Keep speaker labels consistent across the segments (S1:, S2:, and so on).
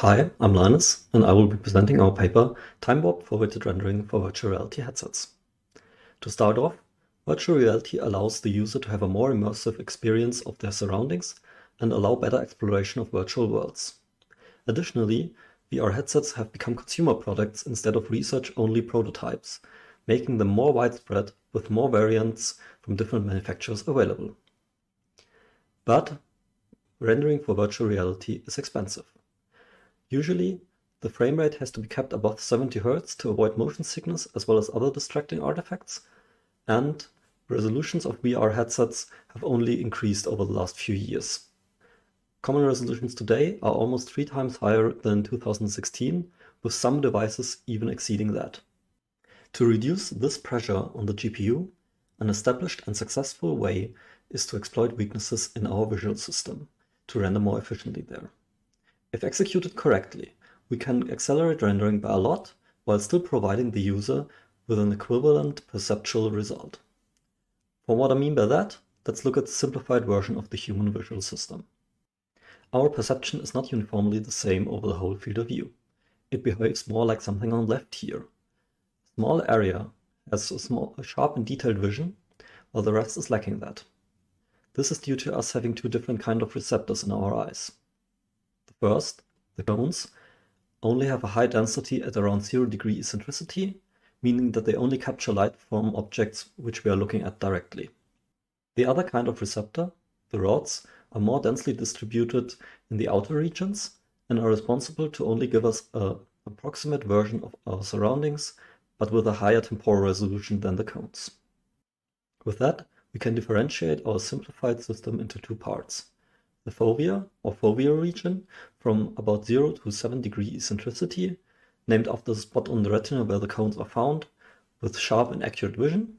S1: Hi, I'm Linus, and I will be presenting our paper Time Warp for Foveated Rendering for Virtual Reality Headsets. To start off, virtual reality allows the user to have a more immersive experience of their surroundings and allow better exploration of virtual worlds. Additionally, VR headsets have become consumer products instead of research-only prototypes, making them more widespread with more variants from different manufacturers available. But rendering for virtual reality is expensive. Usually, the frame rate has to be kept above 70 Hz to avoid motion sickness as well as other distracting artifacts, and resolutions of VR headsets have only increased over the last few years. Common resolutions today are almost three times higher than in 2016, with some devices even exceeding that. To reduce this pressure on the GPU, an established and successful way is to exploit weaknesses in our visual system to render more efficiently there. If executed correctly, we can accelerate rendering by a lot while still providing the user with an equivalent perceptual result. For what I mean by that, let's look at the simplified version of the human visual system. Our perception is not uniformly the same over the whole field of view. It behaves more like something on the left here. A small area has a, small, a sharp and detailed vision, while the rest is lacking that. This is due to us having two different kind of receptors in our eyes. First, the cones only have a high density at around 0 degree eccentricity, meaning that they only capture light from objects which we are looking at directly. The other kind of receptor, the rods, are more densely distributed in the outer regions and are responsible to only give us a approximate version of our surroundings, but with a higher temporal resolution than the cones. With that, we can differentiate our simplified system into two parts the fovea or foveal region from about 0 to 7 degree eccentricity, named after the spot on the retina where the cones are found, with sharp and accurate vision,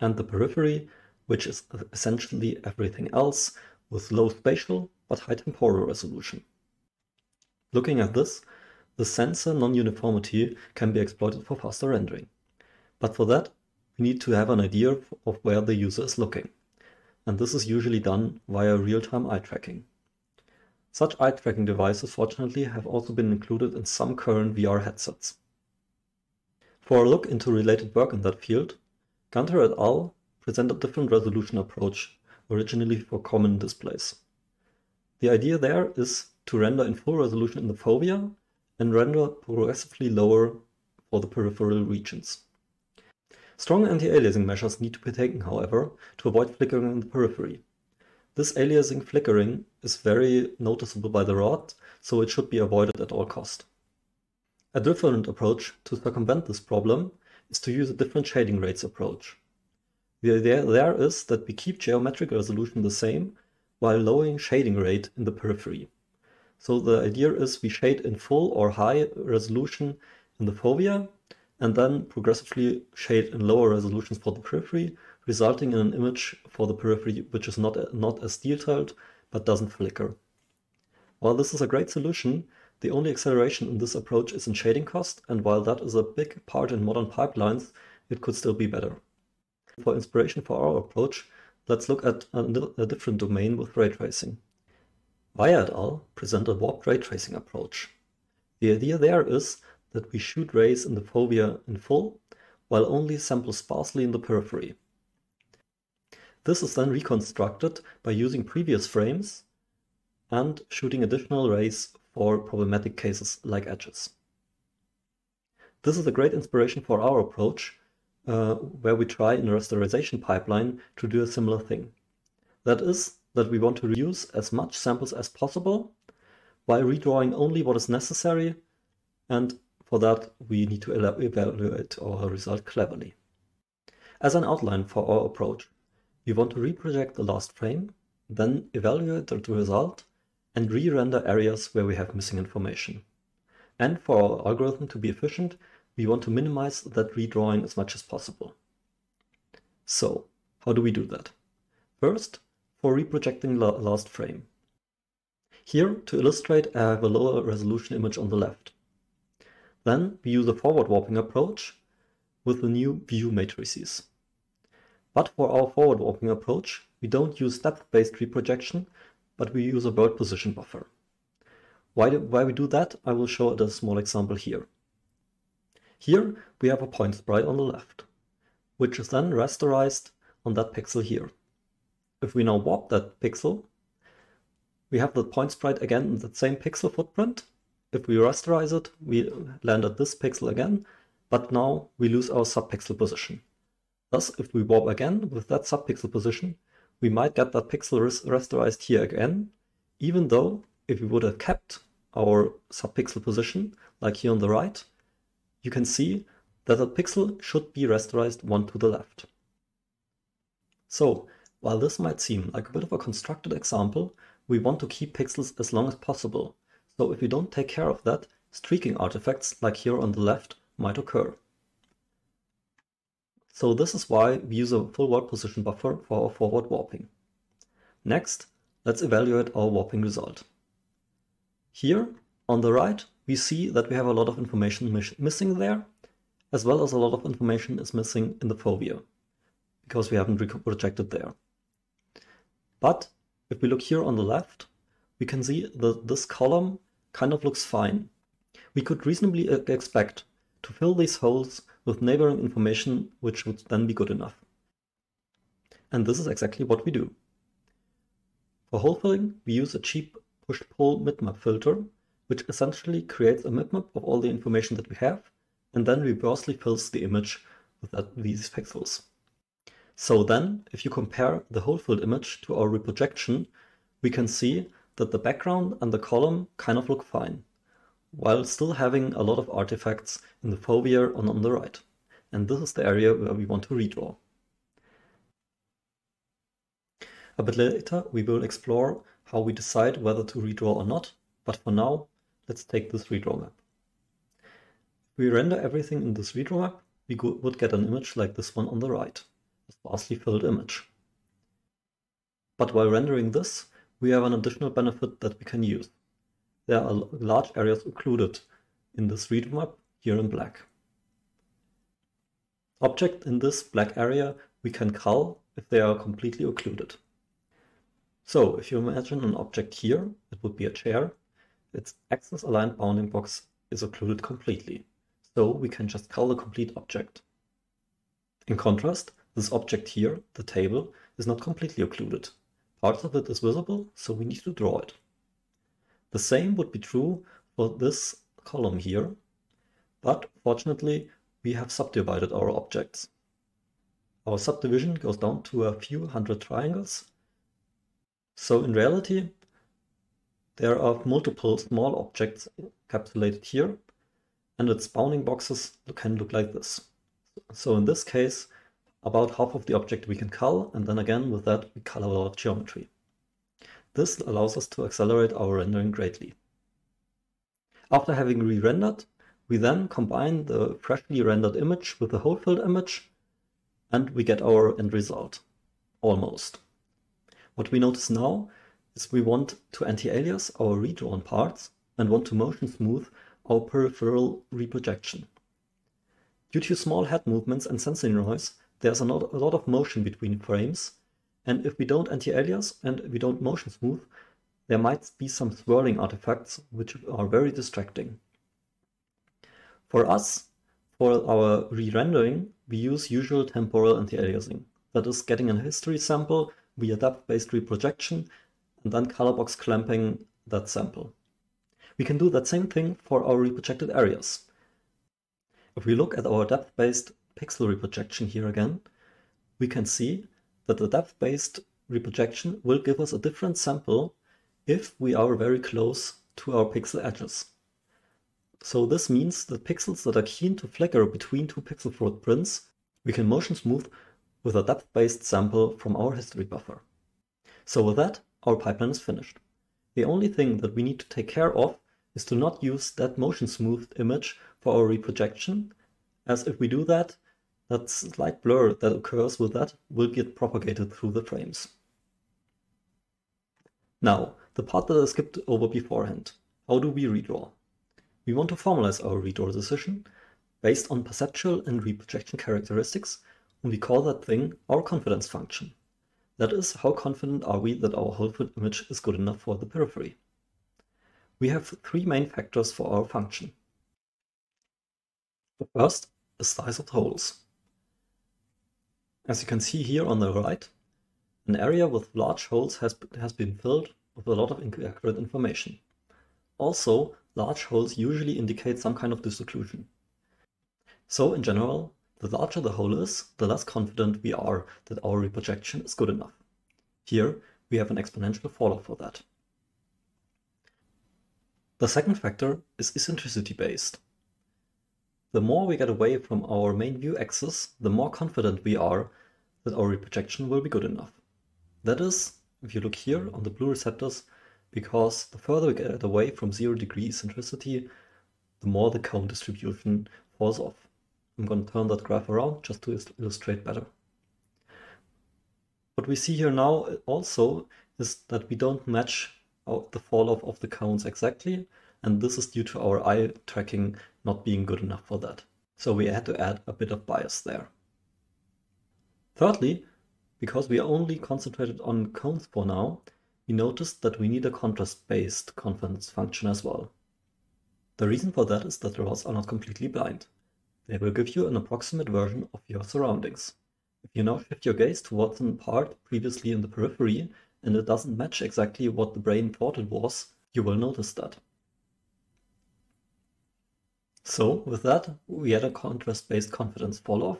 S1: and the periphery, which is essentially everything else, with low spatial but high temporal resolution. Looking at this, the sensor non-uniformity can be exploited for faster rendering. But for that, we need to have an idea of where the user is looking and this is usually done via real-time eye tracking. Such eye tracking devices fortunately have also been included in some current VR headsets. For a look into related work in that field, Guenter et al. present a different resolution approach originally for common displays. The idea there is to render in full resolution in the fovea and render progressively lower for the peripheral regions. Strong anti-aliasing measures need to be taken, however, to avoid flickering in the periphery. This aliasing flickering is very noticeable by the rod, so it should be avoided at all cost. A different approach to circumvent this problem is to use a different shading rates approach. The idea there is that we keep geometric resolution the same while lowering shading rate in the periphery. So the idea is we shade in full or high resolution in the fovea and then progressively shade in lower resolutions for the periphery, resulting in an image for the periphery which is not, not as detailed but doesn't flicker. While this is a great solution, the only acceleration in this approach is in shading cost, and while that is a big part in modern pipelines, it could still be better. For inspiration for our approach, let's look at a, different domain with ray tracing. Weier et al. present a warped ray tracing approach. The idea there is that we shoot rays in the fovea in full, while only sample sparsely in the periphery. This is then reconstructed by using previous frames and shooting additional rays for problematic cases like edges. This is a great inspiration for our approach, uh, where we try in a rasterization pipeline to do a similar thing. That is, that we want to reuse as much samples as possible while redrawing only what is necessary and for that, we need to evaluate our result cleverly. As an outline for our approach, we want to reproject the last frame, then evaluate the result, and re-render areas where we have missing information. And for our algorithm to be efficient, we want to minimize that redrawing as much as possible. So, how do we do that? First, for reprojecting the last frame. Here, to illustrate, I have a lower resolution image on the left. Then we use a forward warping approach with the new view matrices. But for our forward warping approach, we don't use depth-based reprojection, but we use a world position buffer. Why, do, why we do that, I will show a small example here. Here we have a point sprite on the left, which is then rasterized on that pixel here. If we now warp that pixel, we have the point sprite again in the same pixel footprint. If we rasterize it, we land at this pixel again, but now we lose our subpixel position. Thus, if we warp again with that subpixel position, we might get that pixel rasterized here again, even though if we would have kept our subpixel position, like here on the right, you can see that the pixel should be rasterized one to the left. So, while this might seem like a bit of a constructed example, we want to keep pixels as long as possible. So if we don't take care of that, streaking artifacts like here on the left might occur. So this is why we use a full warp position buffer for our forward warping. Next, let's evaluate our warping result. Here, on the right, we see that we have a lot of information missing there, as well as a lot of information is missing in the fovea, because we haven't projected there. But if we look here on the left, we can see that this column kind of looks fine. We could reasonably expect to fill these holes with neighboring information which would then be good enough. And this is exactly what we do. For hole filling, we use a cheap push-pull mipmap filter, which essentially creates a mipmap of all the information that we have, and then reversely fills the image with these pixels. So then, if you compare the hole filled image to our reprojection, we can see that the background and the column kind of look fine while still having a lot of artifacts in the fovea on, on the right. And this is the area where we want to redraw. A bit later, we will explore how we decide whether to redraw or not, but for now, let's take this redraw map. If we render everything in this redraw map, we would get an image like this one on the right, a sparsely filled image. But while rendering this, we have an additional benefit that we can use there are large areas occluded in this read map here in black. Object in this black area we can cull if they are completely occluded. So if you imagine an object here, it would be a chair, its axis aligned bounding box is occluded completely. So we can just cull the complete object. In contrast, this object here, the table, is not completely occluded. Parts of it is visible, so we need to draw it. The same would be true for this column here, but fortunately we have subdivided our objects. Our subdivision goes down to a few hundred triangles. So in reality, there are multiple small objects encapsulated here, and its bounding boxes can look like this. So in this case, about half of the object we can cull, and then again with that we cull a lot of geometry. This allows us to accelerate our rendering greatly. After having re-rendered, we then combine the freshly rendered image with the hole filled image, and we get our end result. Almost. What we notice now is we want to anti-alias our redrawn parts and want to motion smooth our peripheral reprojection. Due to small head movements and sensor noise, there's a lot of motion between frames, and if we don't anti-alias and we don't motion smooth, there might be some swirling artifacts which are very distracting. For us, for our re-rendering, we use usual temporal anti-aliasing. That is getting a history sample via depth-based reprojection and then colorbox clamping that sample. We can do that same thing for our reprojected areas. If we look at our depth-based pixel reprojection here again, we can see that the depth-based reprojection will give us a different sample if we are very close to our pixel edges. So this means that pixels that are keen to flicker between two pixel footprints, we can motion smooth with a depth-based sample from our history buffer. So with that, our pipeline is finished. The only thing that we need to take care of is to not use that motion smoothed image for our reprojection, as if we do that, that slight blur that occurs with that will get propagated through the frames. Now, the part that I skipped over beforehand. How do we redraw? We want to formalize our redraw decision based on perceptual and reprojection characteristics, and we call that thing our confidence function. That is, how confident are we that our hole foot image is good enough for the periphery. we have three main factors for our function. The first is size of the holes. As you can see here on the right, an area with large holes has, has been filled with a lot of inaccurate information. Also, large holes usually indicate some kind of disocclusion. So in general, the larger the hole is, the less confident we are that our reprojection is good enough. Here, we have an exponential falloff for that. The second factor is eccentricity based. The more we get away from our main view axis, the more confident we are that our reprojection will be good enough. That is, if you look here on the blue receptors, because the further we get away from zero degree eccentricity, the more the cone distribution falls off. I'm going to turn that graph around just to illustrate better. What we see here now uh, also is that we don't match the fall off of the cones exactly, and this is due to our eye tracking not being good enough for that. So we had to add a bit of bias there. Thirdly, because we are only concentrated on cones for now, we noticed that we need a contrast-based confidence function as well. The reason for that is that the rods are not completely blind. They will give you an approximate version of your surroundings. If you now shift your gaze towards a part previously in the periphery and it doesn't match exactly what the brain thought it was, you will notice that. So with that, we had a contrast-based confidence fall-off,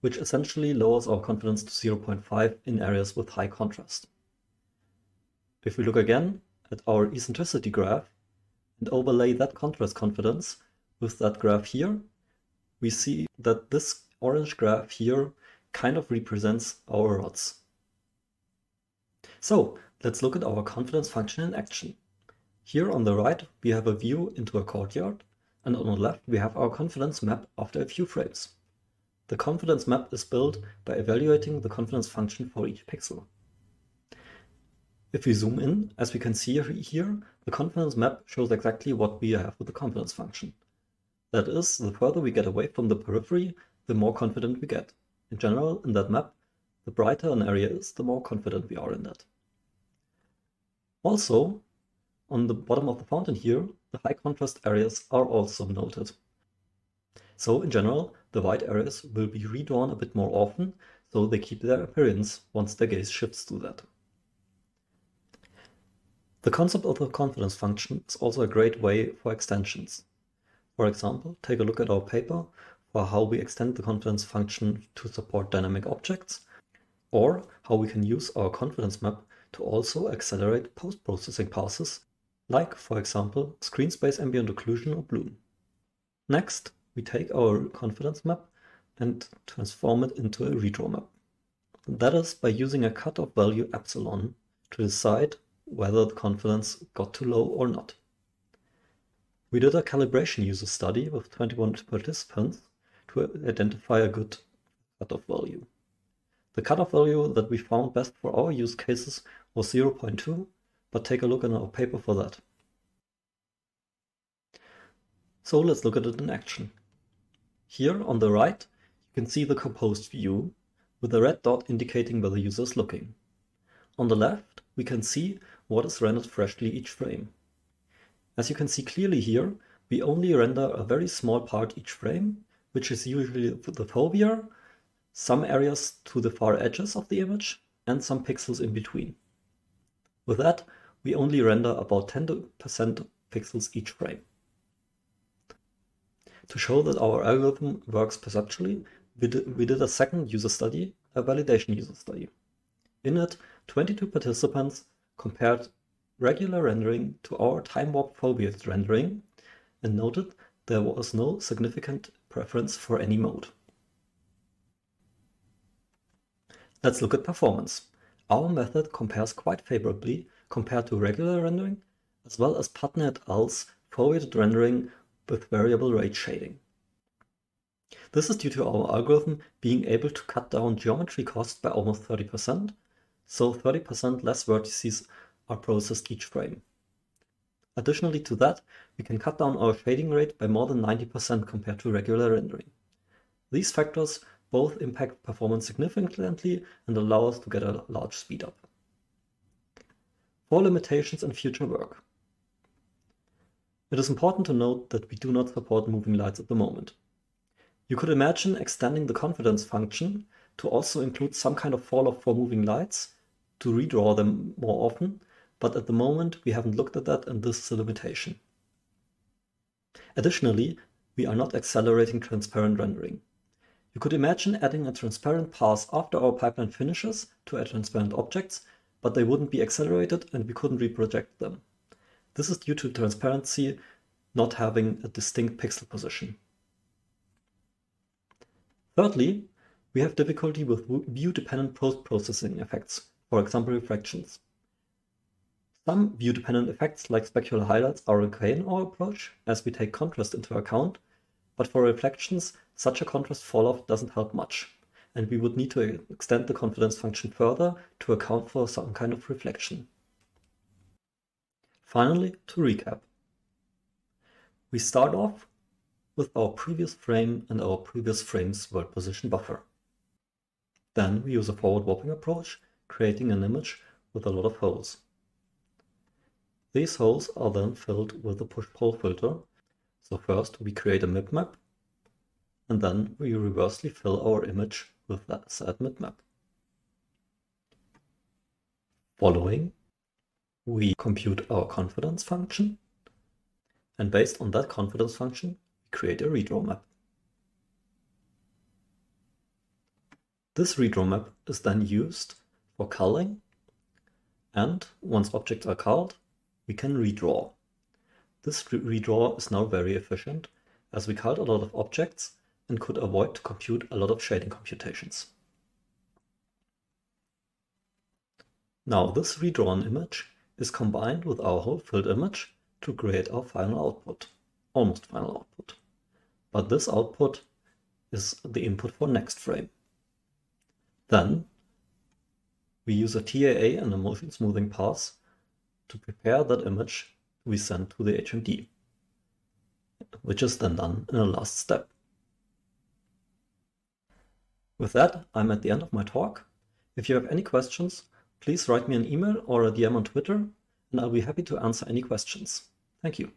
S1: which essentially lowers our confidence to 0.5 in areas with high contrast. If we look again at our eccentricity graph and overlay that contrast confidence with that graph here, we see that this orange graph here kind of represents our rods. So let's look at our confidence function in action. Here on the right, we have a view into a courtyard, and on the left, we have our confidence map after a few frames. The confidence map is built by evaluating the confidence function for each pixel. If we zoom in, as we can see here, the confidence map shows exactly what we have with the confidence function. That is, the further we get away from the periphery, the more confident we get. In general, in that map, the brighter an area is, the more confident we are in that. Also, on the bottom of the fountain here, the high contrast areas are also noted. So in general, the white areas will be redrawn a bit more often, so they keep their appearance once the gaze shifts to that. The concept of the confidence function is also a great way for extensions. For example, take a look at our paper for how we extend the confidence function to support dynamic objects, or how we can use our confidence map to also accelerate post-processing passes, like, for example, screen space ambient occlusion or bloom. Next, we take our confidence map and transform it into a redraw map. That is by using a cutoff value epsilon to decide whether the confidence got too low or not. We did a calibration user study with 21 participants to identify a good cutoff value. The cutoff value that we found best for our use cases was 0.2, but take a look in our paper for that. So let's look at it in action. Here on the right, you can see the composed view with a red dot indicating where the user is looking. On the left, we can see what is rendered freshly each frame. As you can see clearly here, we only render a very small part each frame, which is usually the fovea, some areas to the far edges of the image, and some pixels in between. With that, we only render about 10% pixels each frame. To show that our algorithm works perceptually, we did, a second user study, a validation user study. In it, 22 participants compared regular rendering to our time warp foveated rendering and noted there was no significant preference for any mode. Let's look at performance. Our method compares quite favorably compared to regular rendering, as well as Patney et al.'s foveated rendering with variable rate shading. This is due to our algorithm being able to cut down geometry cost by almost 30%, so 30% less vertices are processed each frame. Additionally to that, we can cut down our shading rate by more than 90% compared to regular rendering. These factors both impact performance significantly and allow us to get a large speedup. Four limitations in future work. It is important to note that we do not support moving lights at the moment. You could imagine extending the confidence function to also include some kind of falloff for moving lights to redraw them more often, but at the moment we haven't looked at that and this is a limitation. Additionally, we are not accelerating transparent rendering. You could imagine adding a transparent pass after our pipeline finishes to add transparent objects, but they wouldn't be accelerated and we couldn't reproject them. This is due to transparency not having a distinct pixel position. Thirdly, we have difficulty with view-dependent post-processing effects, for example reflections. Some view-dependent effects like specular highlights are okay in our approach, as we take contrast into account, but for reflections, such a contrast falloff doesn't help much, and we would need to extend the confidence function further to account for some kind of reflection. Finally, to recap. We start off with our previous frame and our previous frame's world position buffer. Then we use a forward warping approach, creating an image with a lot of holes. These holes are then filled with a push-pull filter. So first we create a mip map, and then we reversely fill our image with that said mip map. Following, we compute our confidence function, and based on that confidence function, we create a redraw map. This redraw map is then used for culling, and once objects are culled, we can redraw. This redraw is now very efficient, as we culled a lot of objects and could avoid to compute a lot of shading computations. Now this redrawn image is combined with our hole filled image to create our final output, almost final output. But this output is the input for next frame. Then we use a TAA and a motion smoothing pass to prepare that image we send to the HMD, which is then done in a last step. With that, I'm at the end of my talk. If you have any questions, please write me an email or a DM on Twitter, and I'll be happy to answer any questions. Thank you.